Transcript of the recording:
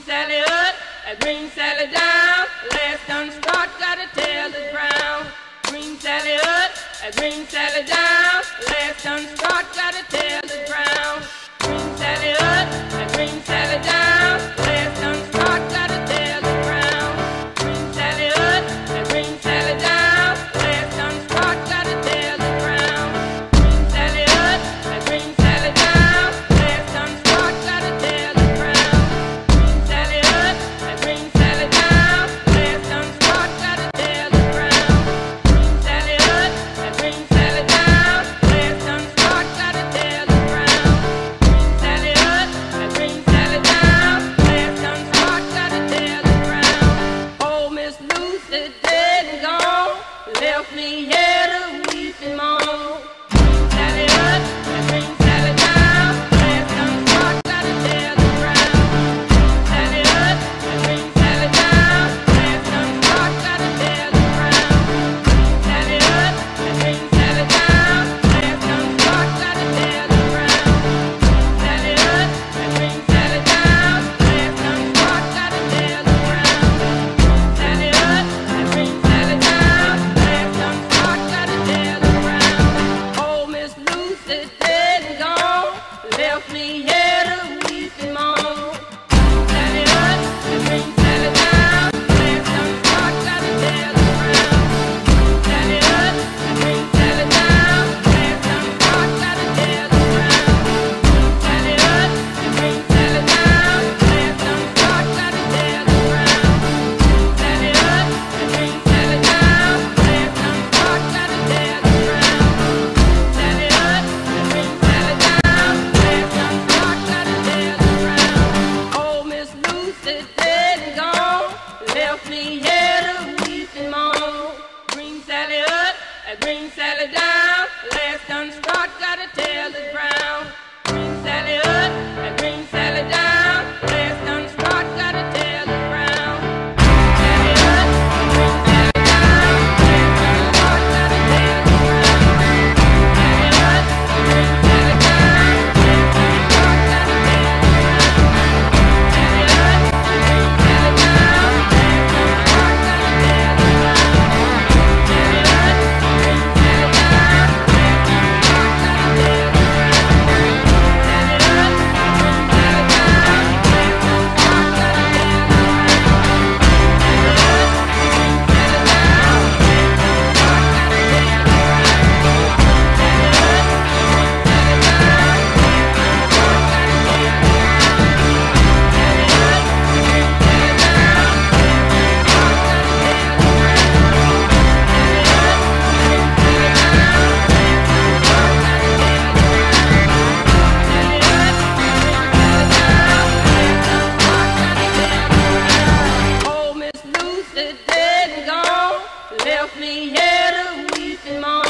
Bring Sally up and bring Sally down. Last done start, gotta tell the ground. Bring Sally up and bring Sally down. Last done start, gotta tell the ground. me. Green ring Sally down, last done start, gotta tell his brown. sister dead and gone, left me here to weep and mourn.